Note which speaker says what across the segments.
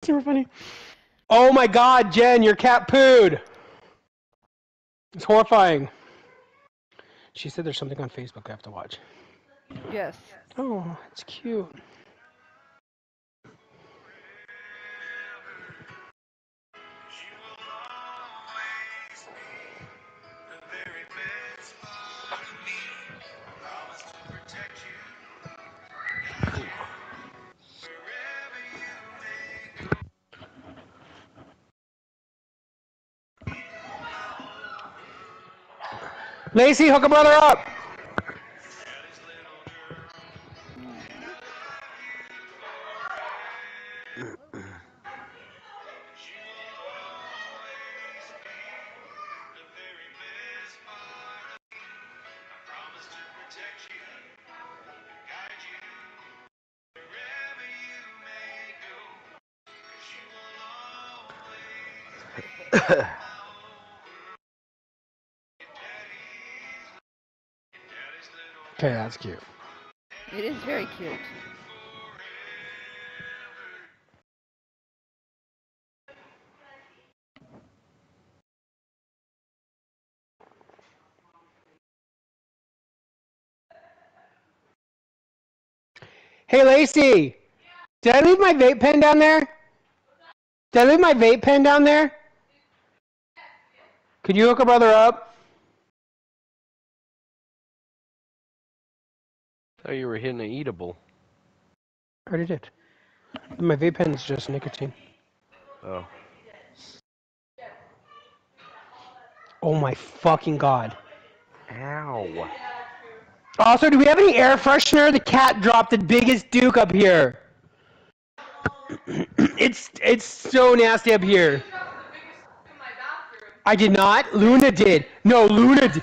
Speaker 1: Super funny. Oh my god, Jen, your cat pooed. It's horrifying. She said there's something on Facebook I have to watch.
Speaker 2: Yes.
Speaker 1: Oh, it's cute. Lacey, hook a brother up. Okay, that's cute.
Speaker 2: It is very cute.
Speaker 1: Hey, Lacey, did I leave my vape pen down there? Did I leave my vape pen down there? Could you hook a brother up?
Speaker 3: Thought you were hitting an eatable.
Speaker 1: I already did. My vape pen's just nicotine.
Speaker 3: Oh.
Speaker 1: Oh my fucking god.
Speaker 3: Ow.
Speaker 1: Also, do we have any air freshener? The cat dropped the biggest duke up here. it's it's so nasty up here. I did not. Luna did. No, Luna did.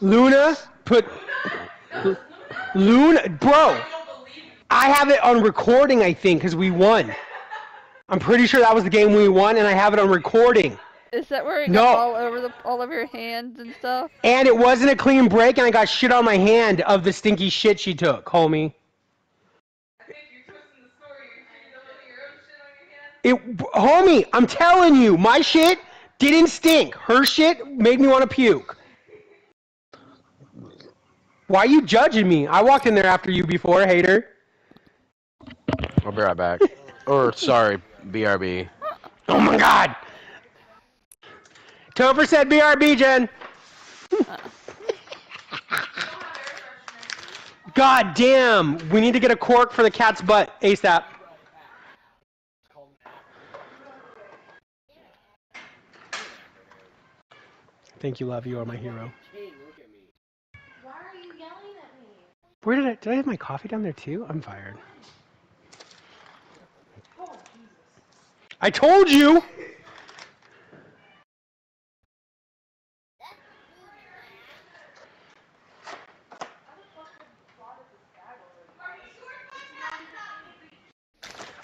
Speaker 1: Luna put Luna, bro. I have it on recording. I think because we won. I'm pretty sure that was the game we won, and I have it on recording.
Speaker 2: Is that where it
Speaker 1: No.
Speaker 2: got all over the all over your hands and stuff?
Speaker 1: And it wasn't a clean break, and I got shit on my hand of the stinky shit she took, homie. It, homie, I'm telling you, my shit didn't stink. Her shit made me want to puke. Why are you judging me? I walked in there after you before, hater.
Speaker 3: I'll be right back. or, sorry, BRB.
Speaker 1: Oh my god. Topher said BRB, Jen. God damn. We need to get a cork for the cat's butt ASAP. Thank you, love. You are my hero.
Speaker 4: Why are you yelling at me?
Speaker 1: Where did I did I have my coffee down there too? I'm fired. I told you.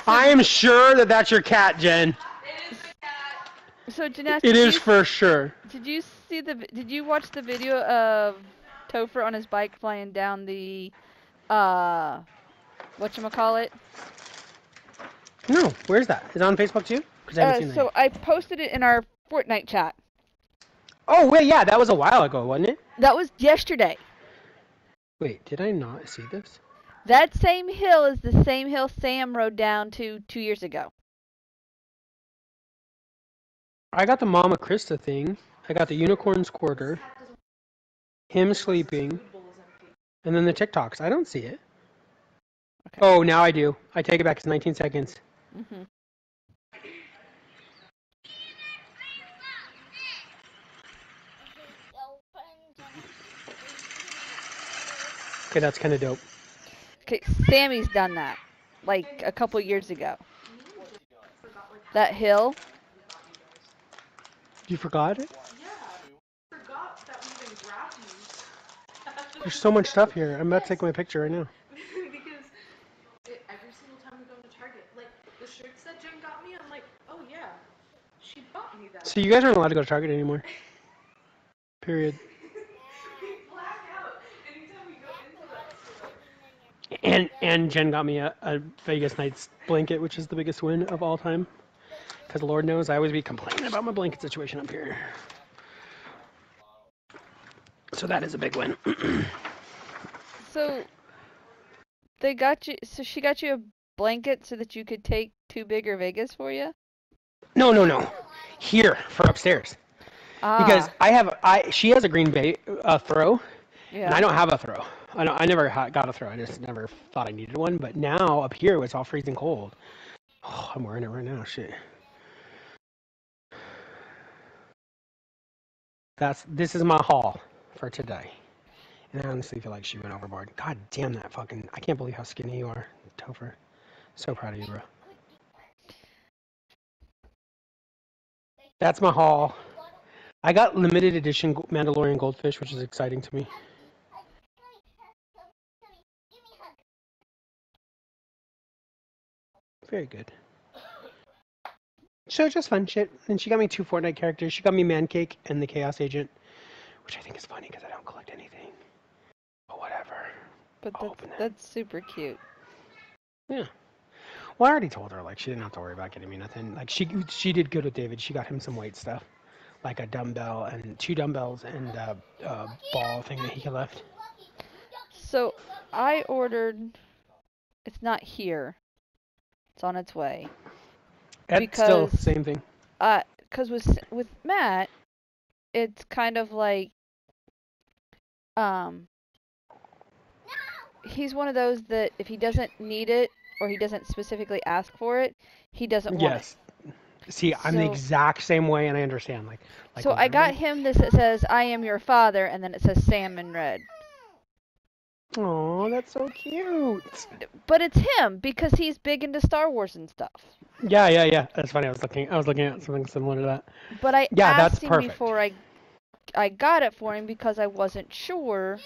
Speaker 1: I am sure that that's your cat, Jen.
Speaker 2: So Janessa,
Speaker 1: It is
Speaker 2: you,
Speaker 1: for sure.
Speaker 2: Did you see the? Did you watch the video of Topher on his bike flying down the, uh, what you call it?
Speaker 1: No, where's that? Is it on Facebook too? I haven't
Speaker 2: Uh, so. I posted it in our Fortnite chat.
Speaker 1: Oh wait, yeah, that was a while ago, wasn't it?
Speaker 2: That was yesterday.
Speaker 1: Wait, did I not see this?
Speaker 2: That same hill is the same hill Sam rode down to two years ago.
Speaker 1: I got the Mama Krista thing. I got the Unicorn's squirter. Him sleeping. And then the TikToks. I don't see it.
Speaker 2: Okay.
Speaker 1: Oh, now I do. I take it back. It's 19 seconds.
Speaker 2: hmm
Speaker 1: Okay, that's kind of dope.
Speaker 2: Okay, Sammy's done that, like a couple years ago. That hill.
Speaker 1: You forgot it?
Speaker 4: Yeah. Forgot that we even grabbed you.
Speaker 1: There's so much stuff here. I'm about to take my picture right now.
Speaker 4: because it, every single time we go to Target, like the shirts that Jen got me, I'm like, oh yeah, she bought me that.
Speaker 1: So you guys aren't allowed to go to Target anymore. Period.
Speaker 4: we black out anytime we go into that store.
Speaker 1: And and Jen got me a, a Vegas Nights blanket, which is the biggest win of all time. Because Lord knows I always be complaining about my blanket situation up here. So that is a big win.
Speaker 2: So they got you. So she got you a blanket so that you could take to bigger Vegas for you.
Speaker 1: no, no, no. Here for upstairs.
Speaker 2: Ah,
Speaker 1: Because I have I she has a Green Bay uh, throw,
Speaker 2: yeah.
Speaker 1: and I don't have a throw. I don't, I never got a throw. I just never thought I needed one. But now up here it's all freezing cold. Oh, I'm wearing it right now. Shit. That's this is my haul for today. And I honestly feel like she went overboard. God damn that fucking! I can't believe how skinny you are, Topher. So proud of you, bro. That's my haul. I got limited edition Mandalorian goldfish, which is exciting to me. Very good. So just fun shit. And she got me two Fortnite characters. She got me Man Cake and the Chaos Agent, which I think is funny because I don't collect anything. But whatever.
Speaker 2: but
Speaker 1: I'll
Speaker 2: that's that's super cute.
Speaker 1: Yeah. Well, I already told her like she didn't have to worry about getting me nothing. Like she she did good with David. She got him some weight stuff, like a dumbbell and two dumbbells and a, a ball thing that he left.
Speaker 2: So I ordered. It's not here. It's on its way.
Speaker 1: It's still same thing.
Speaker 2: Uh, cause with with Matt, it's kind of like, um, he's one of those that if he doesn't need it or he doesn't specifically ask for it, he doesn't want
Speaker 1: Yes. See, I'm the exact same way, and I understand. Like, like
Speaker 2: So I got him this that says "I am your father" and then it says Sam in red.
Speaker 1: Oh, that's so cute.
Speaker 2: But it's him because he's big into Star Wars and stuff.
Speaker 1: Yeah, yeah, yeah. That's funny. I was looking. I was looking at something similar to that.
Speaker 2: But I
Speaker 1: Yeah, that's
Speaker 2: asked him
Speaker 1: perfect.
Speaker 2: before I I got it for him because I wasn't sure.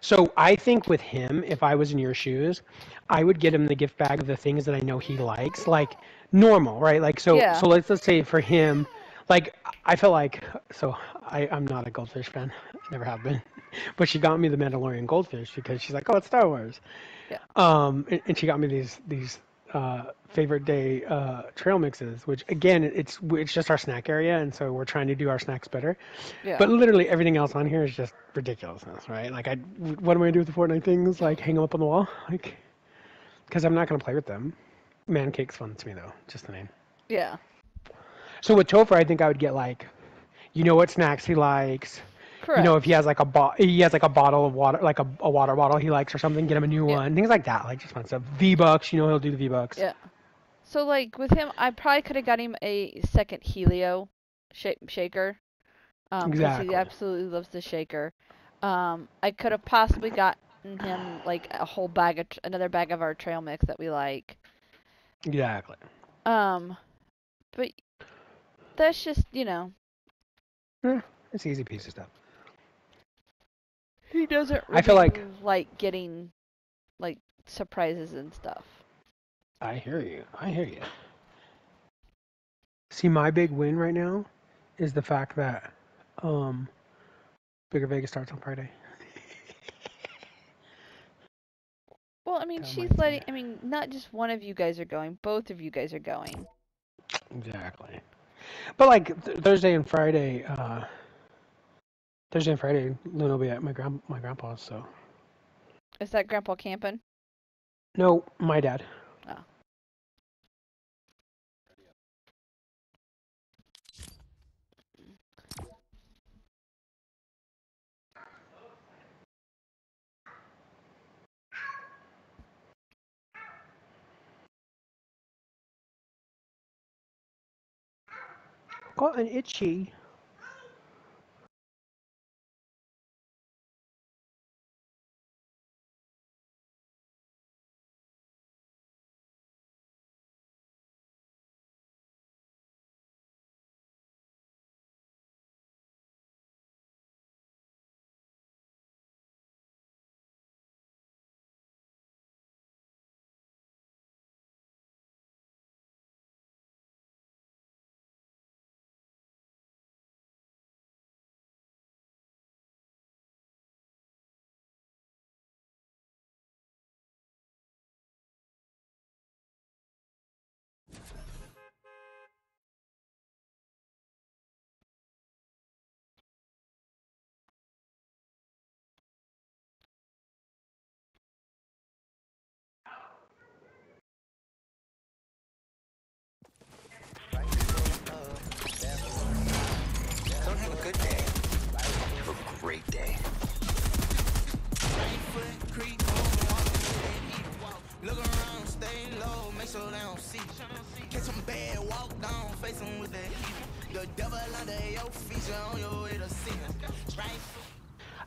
Speaker 1: So I think with him, if I was in your shoes, I would get him the gift bag of the things that I know he likes, like normal, right? Like so.
Speaker 2: Yeah.
Speaker 1: So let's let's say for him, like I feel like so I I'm not a goldfish fan, never have been, but she got me the Mandalorian goldfish because she's like, oh, it's Star Wars.
Speaker 2: Yeah.
Speaker 1: Um, and, and she got me these these uh favorite day uh trail mixes, which again it's it's just our snack area, and so we're trying to do our snacks better.
Speaker 2: Yeah.
Speaker 1: But literally everything else on here is just ridiculousness, right? Like, I, what am I gonna do with the Fortnite things? Like, hang them up on the wall? Like, because I'm not gonna play with them. Man cake's fun to me though, just the name.
Speaker 2: yeah.
Speaker 1: So with Topher, I think I would get like, you know what snacks he likes.
Speaker 2: Correct.
Speaker 1: You know if he has like a bo- he has like a bottle of water, like a, a water bottle he likes or something, get him a new
Speaker 2: Yeah.
Speaker 1: one. Things like that, like just fun stuff. V bucks, you know he'll do the V bucks.
Speaker 2: Yeah. So like with him, I probably could have got him a second Helio sh- shaker. Um,
Speaker 1: Exactly.
Speaker 2: he absolutely loves the shaker. Um, I could have possibly gotten him like a whole bag of tr- another bag of our trail mix that we like.
Speaker 1: Exactly.
Speaker 2: Um, but that's just you know Yeah,
Speaker 1: It's easy piece of stuff.
Speaker 2: He doesn't.
Speaker 1: I feel
Speaker 2: really
Speaker 1: like-
Speaker 2: like getting like surprises and stuff.
Speaker 1: I hear you. I hear you. See, my big win right now is the fact that um, Bigger Vegas starts on Friday.
Speaker 2: Well, I mean,
Speaker 1: That
Speaker 2: she's letting. I mean, not just one of you guys are going. Both of you guys are going.
Speaker 1: Exactly. But like th- Thursday and Friday, uh, Thursday and Friday, Luna will be at my grand my grandpa's. So
Speaker 2: Is that Grandpa camping?
Speaker 1: no, my dad.
Speaker 2: Oh.
Speaker 1: Got an itchy.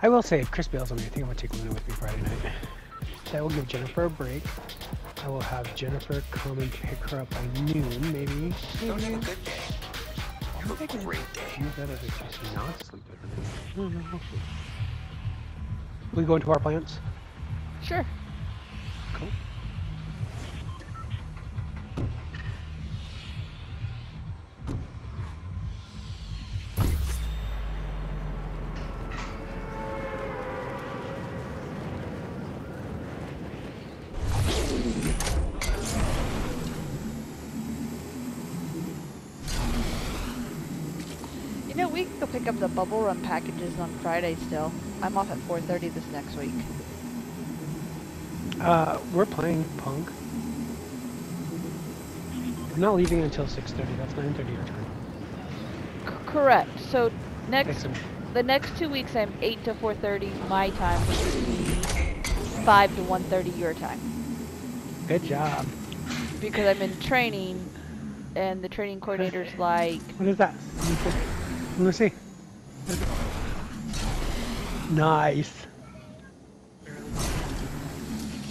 Speaker 1: I will say, if Chris bails on me, I think I'm gonna take Luna with me Friday night. That will give Jennifer a break. I will have Jennifer come and pick her up by noon, maybe.
Speaker 5: Don't
Speaker 1: maybe.
Speaker 5: have a good day. You Have a great day.
Speaker 1: You better just not sleep over there. We go into our plants?
Speaker 2: Sure. We can go pick up the bubble run packages on Friday still. I'm off at 4.30 this next week.
Speaker 1: Uh, we're playing Punk. I'm not leaving until 6.30. That's 9.30 your time.
Speaker 2: Correct. So next, the next two weeks I'm 8 to 4.30 my time, which would 5 to 1.30 your time.
Speaker 1: Good job.
Speaker 2: Because I'm in training, and the training coordinator's like,
Speaker 1: What is that? Let me see. Nice.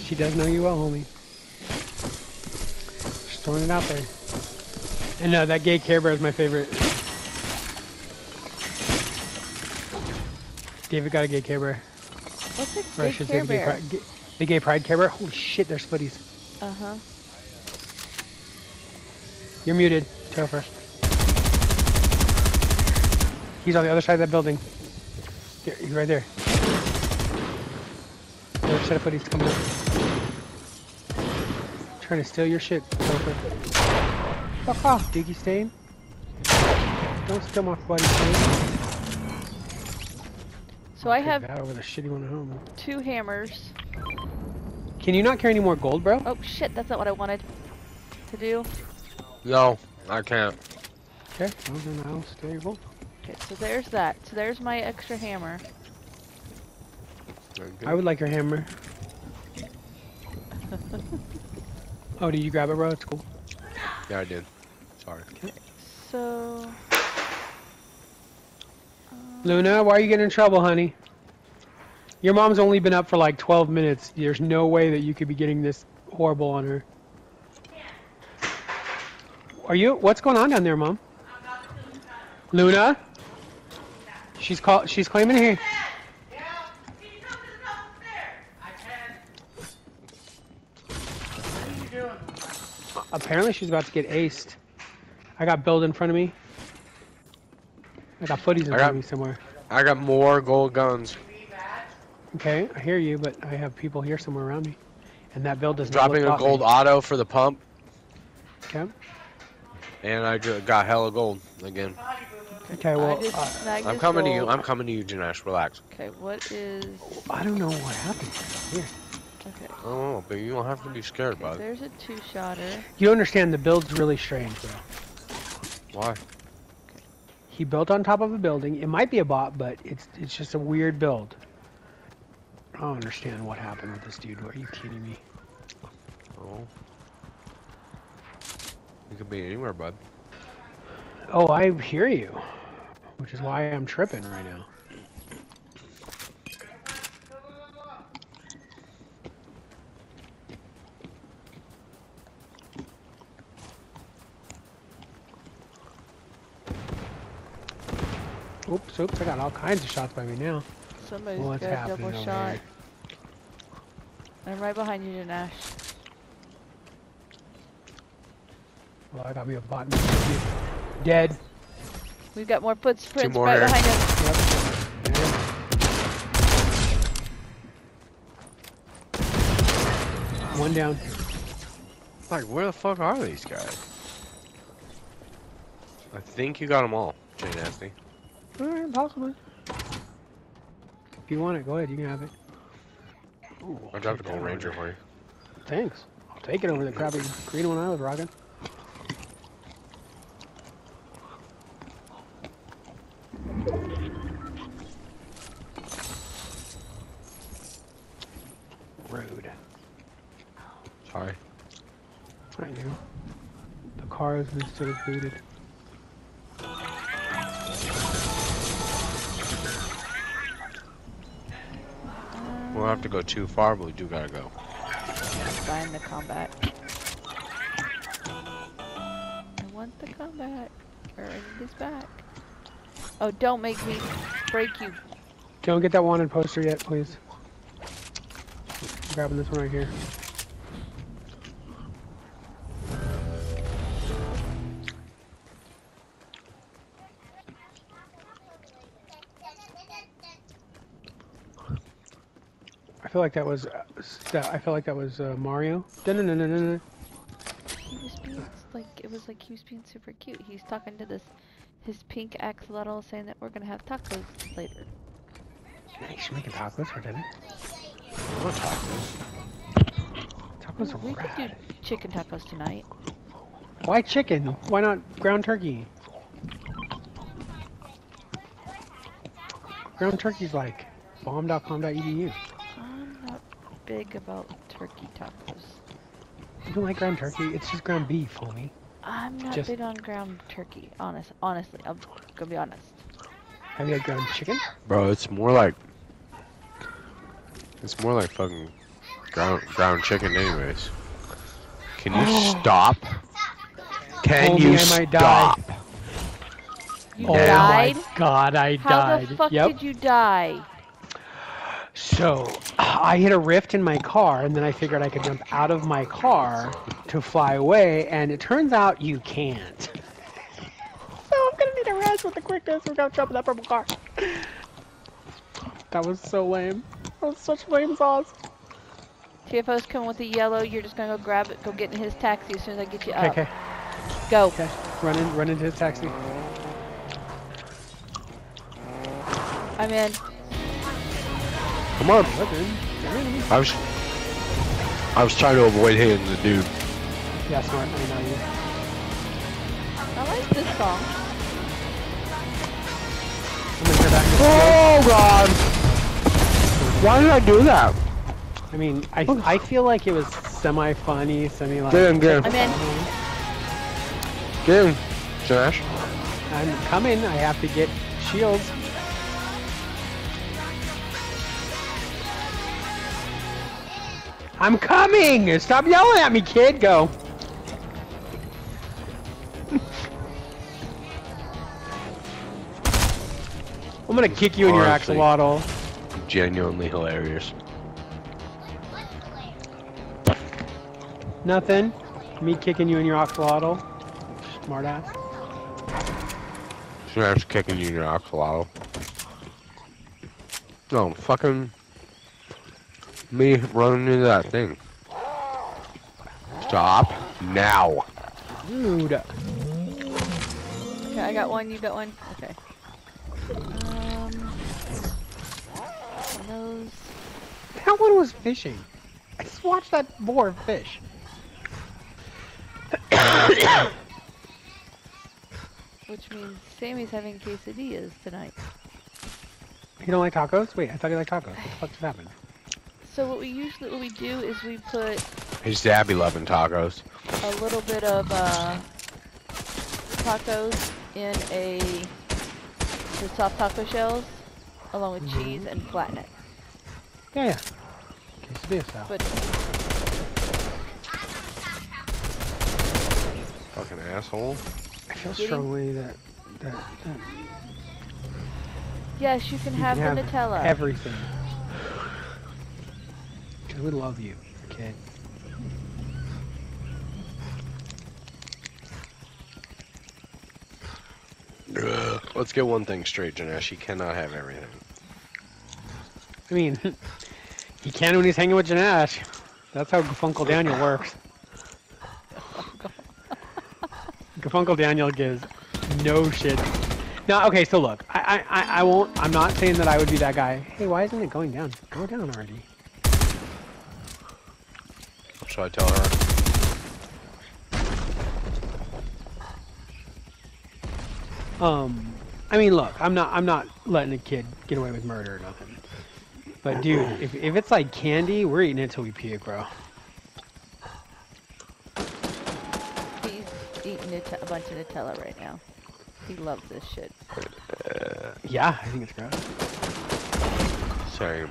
Speaker 1: She does know you well, homie. Just throwing it out there. And no, that gay Care Bear is my favorite. David got a gay Care Bear.
Speaker 2: what's a
Speaker 1: Or I should
Speaker 2: Care
Speaker 1: say the gay,
Speaker 2: Bear?
Speaker 1: pride, the gay Pride Care Bear. Holy shit, there's footies.
Speaker 2: Uh-huh.
Speaker 1: You're muted. Topher. He's on the other side of that building. Here, he's right there. Another set of footies coming up. Trying to steal your shit, Topher. Fuck off, Diggy Stain. Don't steal my buddy Stain.
Speaker 2: So I have
Speaker 1: over the shitty one at home.
Speaker 2: two hammers.
Speaker 1: Can you not carry any more gold, bro?
Speaker 2: Oh shit, that's not what I wanted to do.
Speaker 3: No, I can't.
Speaker 1: Okay, well then I'll steal your gold.
Speaker 2: Okay, so there's that. So there's my extra hammer.
Speaker 1: I would like your hammer. oh, did you grab it, bro? It's cool.
Speaker 3: Yeah, I did. Sorry.
Speaker 2: So.
Speaker 1: Um, Luna, why are you getting in trouble, honey? Your mom's only been up for like 12 minutes. There's no way that you could be getting this horrible on her. Are you? What's going on down there, mom? Luna? She's call. She's claiming here. Apparently, she's about to get aced. I got Build in front of me. I got footies in
Speaker 3: I
Speaker 1: front
Speaker 3: got-
Speaker 1: of me somewhere.
Speaker 3: I got more gold guns.
Speaker 1: Okay, I hear you, but I have people here somewhere around me. And that build does not
Speaker 3: Dropping a gold
Speaker 1: lottery.
Speaker 3: auto for the pump,
Speaker 1: Okay.
Speaker 3: and I got hella gold again.
Speaker 1: Okay, well,
Speaker 2: I just
Speaker 1: uh,
Speaker 2: snagged
Speaker 3: I'm
Speaker 2: this
Speaker 3: coming to you. I'm coming to you, Janesh. Relax.
Speaker 2: Okay, what is.
Speaker 1: I don't know what happened here.
Speaker 2: Okay,
Speaker 3: Oh, but you don't have to be scared
Speaker 2: okay
Speaker 3: about it.
Speaker 2: there's a two shotter.
Speaker 1: You understand the build's really strange, though.
Speaker 3: Why? Okay.
Speaker 1: He built on top of a building. It might be a bot, but it's it's just a weird build. I don't understand what happened with this dude. Are you kidding me?
Speaker 3: Oh. You could be anywhere, bud.
Speaker 1: Oh, I hear you. Which is why I'm tripping right now. Oops, oops, I got all kinds of shots by me now.
Speaker 2: Somebody's
Speaker 1: What's
Speaker 2: got a double shot.
Speaker 1: here?
Speaker 2: I'm right behind you, Nash.
Speaker 1: Well, I got me a bot. Dead.
Speaker 2: We've got more footprints
Speaker 3: more
Speaker 2: right
Speaker 3: here.
Speaker 2: behind us.
Speaker 1: Yep. Dead. One down.
Speaker 3: Like, where the fuck are these guys? I think you got them all, Jay Nasty.
Speaker 1: Alright, possibly. If you want it, go ahead. You can have it. Ooh,
Speaker 3: I dropped a
Speaker 1: take
Speaker 3: gold ranger for you.
Speaker 1: Thanks. I'll take it over the crappy green one I was rocking. Rude.
Speaker 3: Sorry.
Speaker 1: I knew. The car has sort of booted.
Speaker 3: We'll have to go too far, but we do gotta go.
Speaker 2: Find the combat. I want the combat. Aaron is back. Oh, don't make me break you.
Speaker 1: Don't get that wanted poster yet, please. I'm grabbing this one right here. Feel like that was that. I feel like that was uh, Mario. Dun-dun-dun-dun-dun.
Speaker 2: He was being like it was like he was being super cute. He's talking to this his pink axolotl saying that we're gonna have tacos later.
Speaker 1: Hey, should make tacos for dinner.
Speaker 3: I want tacos.
Speaker 1: Tacos
Speaker 2: we
Speaker 1: are
Speaker 2: could do chicken tacos tonight.
Speaker 1: Why chicken? Why not ground turkey? Ground turkey's like bomb.com.edu.
Speaker 2: I'm not big about turkey tacos.
Speaker 1: You don't like ground turkey? It's just ground beef, homie.
Speaker 2: I'm not
Speaker 1: Just-
Speaker 2: big on ground turkey. Honest, honestly, I'm gonna be honest.
Speaker 1: Have you had ground chicken?
Speaker 3: Bro, it's more like it's more like fucking ground ground chicken anyways. Can you stop? Can
Speaker 1: Homie,
Speaker 3: you
Speaker 1: I might die.
Speaker 3: stop?
Speaker 2: You
Speaker 1: oh
Speaker 2: died?
Speaker 1: my god, I
Speaker 2: How
Speaker 1: died.
Speaker 2: the fuck
Speaker 1: yep.
Speaker 2: did you die?
Speaker 1: So, I hit a rift in my car, and then I figured I could jump out of my car to fly away, and it turns out you can't. So I'm gonna need a res with the quickness. We're gonna jump in that purple car. That was so lame. That was such lame sauce.
Speaker 2: TFO's coming with the yellow. You're just gonna go grab it. Go get in his taxi as soon as I get you
Speaker 1: Okay,
Speaker 2: up.
Speaker 1: okay,
Speaker 2: Go.
Speaker 1: okay. Run in, run into his taxi.
Speaker 2: I'm in.
Speaker 3: Come on.
Speaker 1: Listen, you're in me.
Speaker 3: I was I was trying to avoid hitting the dude.
Speaker 1: Yeah, smart. I know you.
Speaker 2: I like this song.
Speaker 1: I'm gonna hear back.
Speaker 3: Oh god! Why did I do that?
Speaker 1: I mean, I I feel like it was semi-funny, semi like.
Speaker 3: Get in, get in,
Speaker 2: I'm in.
Speaker 3: get in. Josh.
Speaker 1: I'm coming. I have to get shields. I'm coming! Stop yelling at me, kid! Go. I'm gonna kick you in your
Speaker 3: Honestly.
Speaker 1: axolotl.
Speaker 3: Genuinely hilarious.
Speaker 1: Nothing. Me kicking you in your axolotl. Smartass.
Speaker 3: Josh kicking you in your axolotl. No, fucking me running into that thing. Stop now.
Speaker 1: Rude.
Speaker 2: Okay, I got one. You got one. Okay. Um. Those.
Speaker 1: That one was fishing. I just watched that boar fish.
Speaker 2: Which means Sammy's having quesadillas tonight.
Speaker 1: You don't like tacos? Wait, I thought you liked tacos. What the fuck just happened?
Speaker 2: So what we usually what we do is we put
Speaker 3: His dad be loving tacos.
Speaker 2: a little bit of uh, tacos in a the soft taco shells, along with cheese and flatten it.
Speaker 1: Yeah, yeah. Quesadilla style.
Speaker 2: But
Speaker 3: Fucking asshole.
Speaker 1: I feel
Speaker 2: Getting-
Speaker 1: strongly that that, that
Speaker 2: yes, you can
Speaker 1: you
Speaker 2: have
Speaker 1: can
Speaker 2: the
Speaker 1: have
Speaker 2: Nutella.
Speaker 1: everything. We love you, okay?
Speaker 3: Let's get one thing straight, Janesh. He cannot have everything.
Speaker 1: I mean, he can when he's hanging with Janash. That's how Gafunkle Daniel works. Gafunkle Daniel gives no shit. No, okay, so look, I, I, I- I won't, I'm not saying that I would be that guy. Hey, why isn't it going down? Go down already.
Speaker 3: Should I tell her?
Speaker 1: Um, I mean, look, I'm not, I'm not letting a kid get away with murder or nothing. But dude, if, if it's like candy, we're eating it till we puke, bro.
Speaker 2: He's eating Nut- a bunch of Nutella right now. He loves this shit.
Speaker 1: Yeah, I think it's gross.
Speaker 3: Sorry.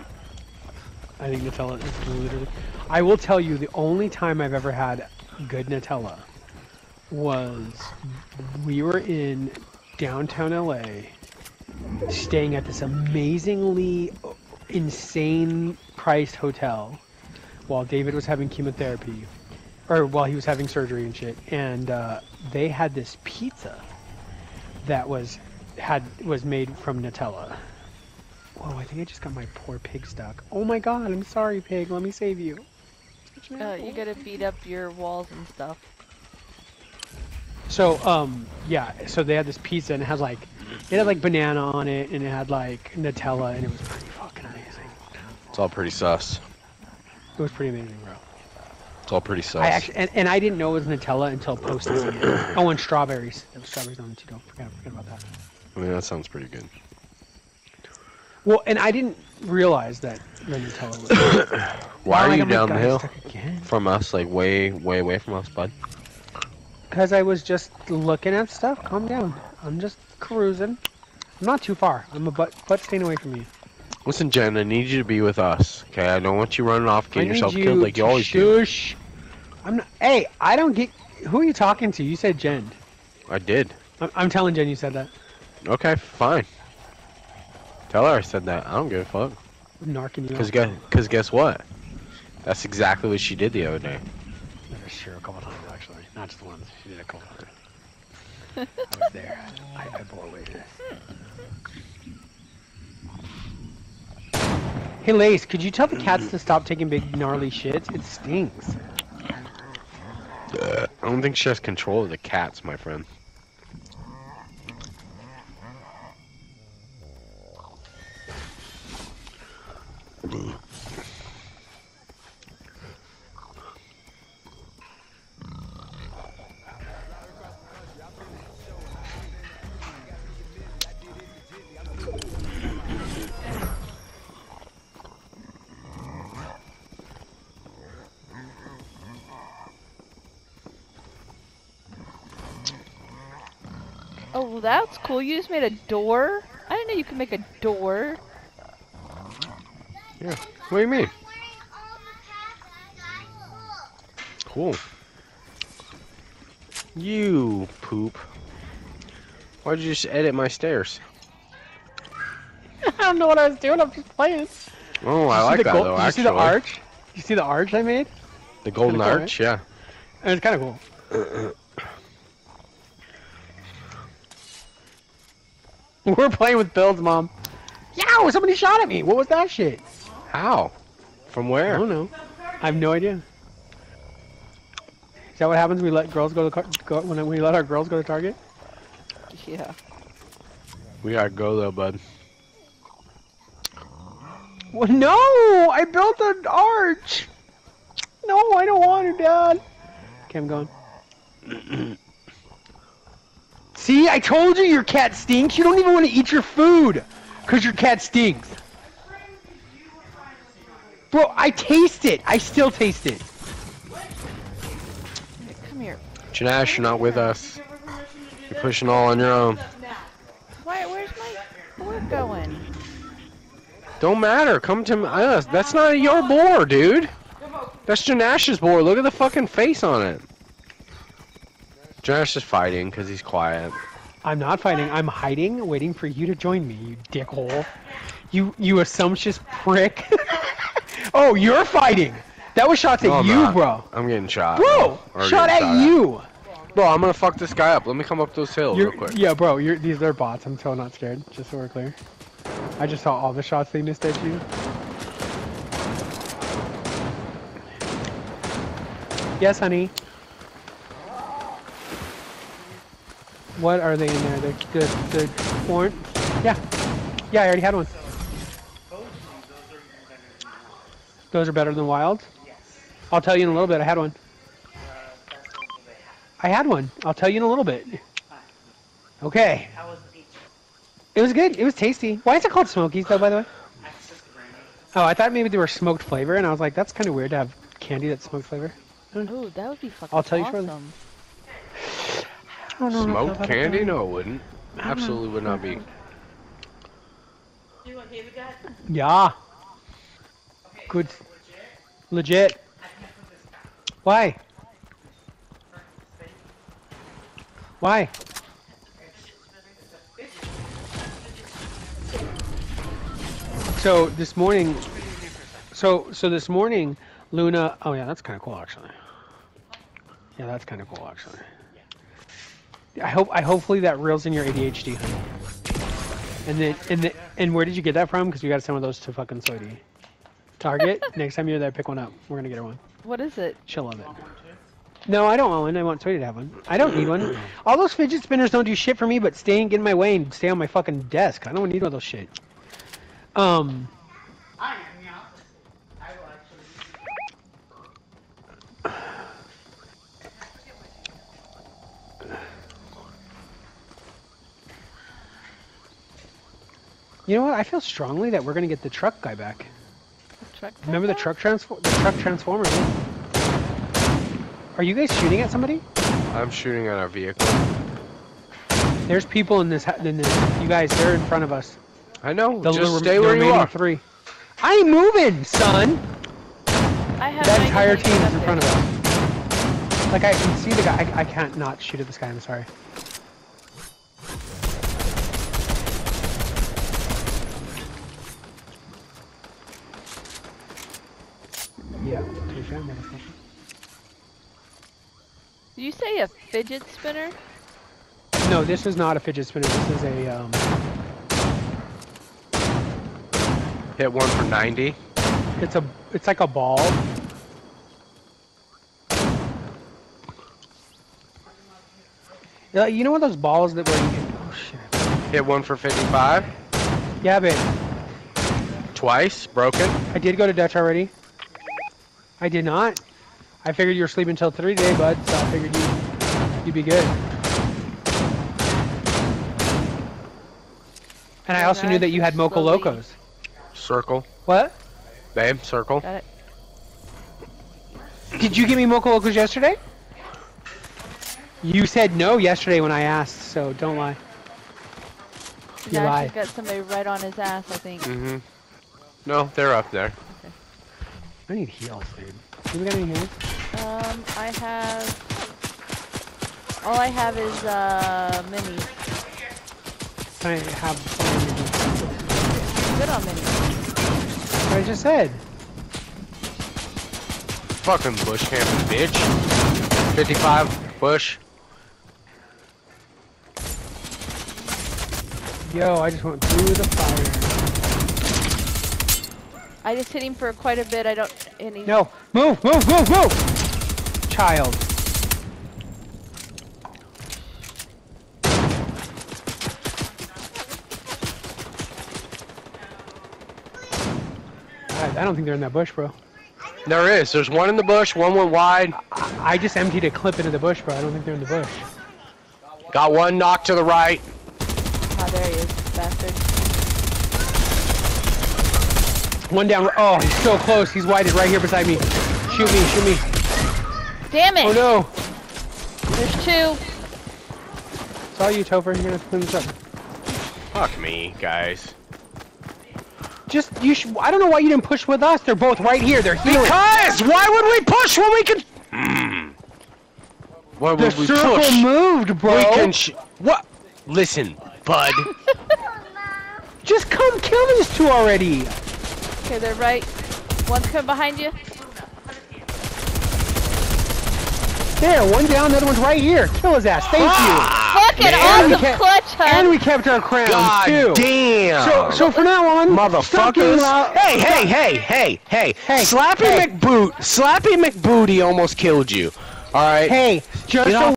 Speaker 1: I think Nutella is literally. I will tell you, the only time I've ever had good Nutella was we were in downtown LA, staying at this amazingly insane priced hotel while David was having chemotherapy, or while he was having surgery and shit. And uh, they had this pizza that was had was made from Nutella. Whoa, I think I just got my poor pig stuck. Oh my god, I'm sorry, pig. Let me save you.
Speaker 2: Uh, you gotta beat up your walls and stuff.
Speaker 1: So, um, yeah, so they had this pizza and it has like, it had like banana on it and it had like Nutella and it was pretty fucking amazing.
Speaker 3: It's all pretty sus.
Speaker 1: It was pretty amazing, bro.
Speaker 3: It's all pretty sus.
Speaker 1: I actually, and, and I didn't know it was Nutella until post eating it. Oh, and strawberries. There was strawberries on it too. Don't forget, forget about that.
Speaker 3: I mean, that sounds pretty good.
Speaker 1: Well, and I didn't realize that was.
Speaker 3: Why are you down the hill from us? Like way, way away from us, bud.
Speaker 1: Because I was just looking at stuff. Calm down. I'm just cruising. I'm not too far. I'm a butt, butt staying away from you.
Speaker 3: Listen, Jen, I need you to be with us. Okay, I don't want you running off, getting yourself
Speaker 1: you
Speaker 3: killed like you always do.
Speaker 1: shush. I'm not. Hey, I don't get. Who are you talking to? You said Jen.
Speaker 3: I did.
Speaker 1: I'm, I'm telling Jen you said that.
Speaker 3: Okay, fine. Tell her I said that. I don't give a fuck.
Speaker 1: I'm narking you.
Speaker 3: Cause
Speaker 1: out.
Speaker 3: guess, cause guess what? That's exactly what she did the other day.
Speaker 1: Never sure a couple times actually, not just once. She did a couple times. I was there. I, I bore witness. Hey Lace, could you tell the cats to stop taking big gnarly shits? It stinks.
Speaker 3: Uh, I don't think she has control of the cats, my friend.
Speaker 2: Just made a door? I didn't know you could make a door.
Speaker 3: Yeah. What do you mean? Cool. You poop. Why'd you just edit my stairs?
Speaker 1: I don't know what I was doing. I'm just playing.
Speaker 3: Oh, I
Speaker 1: You see
Speaker 3: like
Speaker 1: the
Speaker 3: that
Speaker 1: gold-
Speaker 3: though.
Speaker 1: You
Speaker 3: Actually,
Speaker 1: see the arch? You see the arch I made?
Speaker 3: The golden
Speaker 1: Kinda cool,
Speaker 3: arch, yeah.
Speaker 1: And it's kind of cool. We're playing with builds, mom. Yow! Somebody shot at me. What was that shit?
Speaker 3: How? From where?
Speaker 1: I
Speaker 3: where?
Speaker 1: don't know. I have no idea. Is that what happens when we let girls go to car- go, when we let our girls go to Target?
Speaker 2: Yeah.
Speaker 3: We gotta go though, bud.
Speaker 1: Well, no! I built an arch. No, I don't want to, Dad. Okay, I'm going. See, I told you your cat stinks. You don't even want to eat your food because your cat stinks. Bro, I taste it. I still taste it.
Speaker 2: Come here.
Speaker 3: Janash, you're not with us. You're pushing all on your own.
Speaker 2: Why, where's my board going?
Speaker 3: Don't matter. Come to us. Uh, that's not your board, dude. That's Janash's board. Look at the fucking face on it. Janash is fighting because he's quiet.
Speaker 1: I'm not fighting. I'm hiding, waiting for you to join me, you dickhole. You, you assumptious prick. oh, you're fighting. That was shots
Speaker 3: No,
Speaker 1: at
Speaker 3: I'm
Speaker 1: you,
Speaker 3: not.
Speaker 1: bro.
Speaker 3: I'm getting shot.
Speaker 1: Bro,
Speaker 3: Or
Speaker 1: shot at you.
Speaker 3: Bro, I'm gonna fuck this guy up. Let me come up those hills
Speaker 1: You're,
Speaker 3: real quick.
Speaker 1: yeah, bro. You're, these are bots. I'm so not scared. Just so we're clear. I just saw all the shots they missed at you. Yes, honey. What are they in there? The the the orange? Yeah, yeah. I already had one. Those are better than wild. I'll tell you in a little bit. I had one. I had one. I'll tell you in a little bit. Okay. How was the peach? It was good. It was tasty. Why is it called Smokies though, by the way? Oh, I thought maybe they were smoked flavor, and I was like, that's kind of weird to have candy that's smoked flavor.
Speaker 2: Oh, that would be fucking
Speaker 1: I'll tell you shortly.
Speaker 2: Awesome.
Speaker 1: don't know.
Speaker 3: Smoked candy? No, it wouldn't. Absolutely would not be.
Speaker 4: You okay with that?
Speaker 1: Yeah. Good. Legit. Why? Why? So this morning, so so this morning, Luna. Oh yeah, that's kind of cool actually. Yeah, that's kind of cool actually. I hope I hopefully that reels in your ADHD. honey. And then and then and where did you get that from? Because we got to send of those to fucking Soidi. Target. Next time you're there, pick one up. We're gonna get her one.
Speaker 2: What is it?
Speaker 1: She'll love it. No, I don't want one. I want Soidi to have one. I don't need one. All those fidget spinners don't do shit for me, but stay and get in my way and stay on my fucking desk. I don't need all those shit. Um.
Speaker 4: I am not. I will actually.
Speaker 1: You know what? I feel strongly that we're gonna get the truck guy back.
Speaker 2: The truck
Speaker 1: Remember the truck transfor the truck transformer? Are you guys shooting at somebody?
Speaker 3: I'm shooting at our vehicle.
Speaker 1: There's people in this. In this you guys, they're in front of us.
Speaker 3: I know.
Speaker 1: The,
Speaker 3: Just
Speaker 1: the-
Speaker 3: stay where you are.
Speaker 1: Three. I ain't moving, son.
Speaker 2: I have
Speaker 1: That entire team is in
Speaker 2: up
Speaker 1: front of
Speaker 2: there.
Speaker 1: us. Like I can see the guy. I, I can't not shoot at this guy. I'm sorry. Yeah.
Speaker 2: Did you say a fidget spinner?
Speaker 1: No, this is not a fidget spinner. This is a. Um,
Speaker 3: Hit one for 90.
Speaker 1: it's a. It's like a ball. Yeah, you know what those balls that where you can. Oh shit.
Speaker 3: Hit one for 55.
Speaker 1: Yeah, babe.
Speaker 3: Twice. Broken.
Speaker 1: I did go to Dutch already. I did not. I figured you were sleeping until three today, bud. So I figured you you'd be good. And I also knew that you had
Speaker 2: nice,
Speaker 1: Mocha. Locos.
Speaker 3: Circle.
Speaker 1: What?
Speaker 3: Babe, circle.
Speaker 2: Got it.
Speaker 1: Did you give me Mocha Locos yesterday? You said no yesterday when I asked, so don't lie. You
Speaker 2: now
Speaker 1: lie.
Speaker 2: she's got somebody right on his ass, I think.
Speaker 3: Mm-hmm. No, they're up there.
Speaker 1: I need heals, dude. You got any heals?
Speaker 2: Um, I have. All I have is uh minis.
Speaker 1: Can I have some?
Speaker 2: Good on minis.
Speaker 1: What I just said.
Speaker 3: Fucking bush camping bitch. 55. Bush.
Speaker 1: Yo, I just went through the fire.
Speaker 2: I just hit him for quite a bit. I don't. And he,
Speaker 1: No, move, move, move, move! Child. I, I don't think they're in that bush, bro.
Speaker 3: There is. There's one in the bush. One went wide.
Speaker 1: I, I just emptied a clip into the bush, bro. I don't think they're in the bush.
Speaker 3: Got one knocked to the right.
Speaker 2: Ah, there he is, bastard.
Speaker 1: One down. Oh, he's so close. He's whited right here beside me. Shoot me, shoot me.
Speaker 2: Damn it!
Speaker 1: Oh no.
Speaker 2: There's two.
Speaker 1: It's all you, Topher. You're gonna clean this up.
Speaker 3: Fuck me, guys.
Speaker 1: Just, you should, I don't know why you didn't push with us. They're both right here. They're healing.
Speaker 3: Because why would we push when we can? Hmm. Why
Speaker 1: The
Speaker 3: would we
Speaker 1: circle moved, bro.
Speaker 3: We can. Sh- what? Listen, bud.
Speaker 1: Just come kill these two already.
Speaker 2: Okay, they're right. One's coming behind you.
Speaker 1: There, one down, the other one's right here. Kill his ass. Thank ah,
Speaker 2: Fucking
Speaker 3: man.
Speaker 1: And
Speaker 2: awesome clutch,
Speaker 1: you. And we kept our crown
Speaker 3: God
Speaker 1: too.
Speaker 3: damn.
Speaker 1: So, so from now on,
Speaker 3: Motherfuckers! Hey, hey, hey, hey, hey!
Speaker 1: Hey,
Speaker 3: Slappy
Speaker 1: hey.
Speaker 3: McBoot, Slappy McBooty almost killed you. All right.
Speaker 1: Hey, just
Speaker 3: Get
Speaker 1: so
Speaker 3: off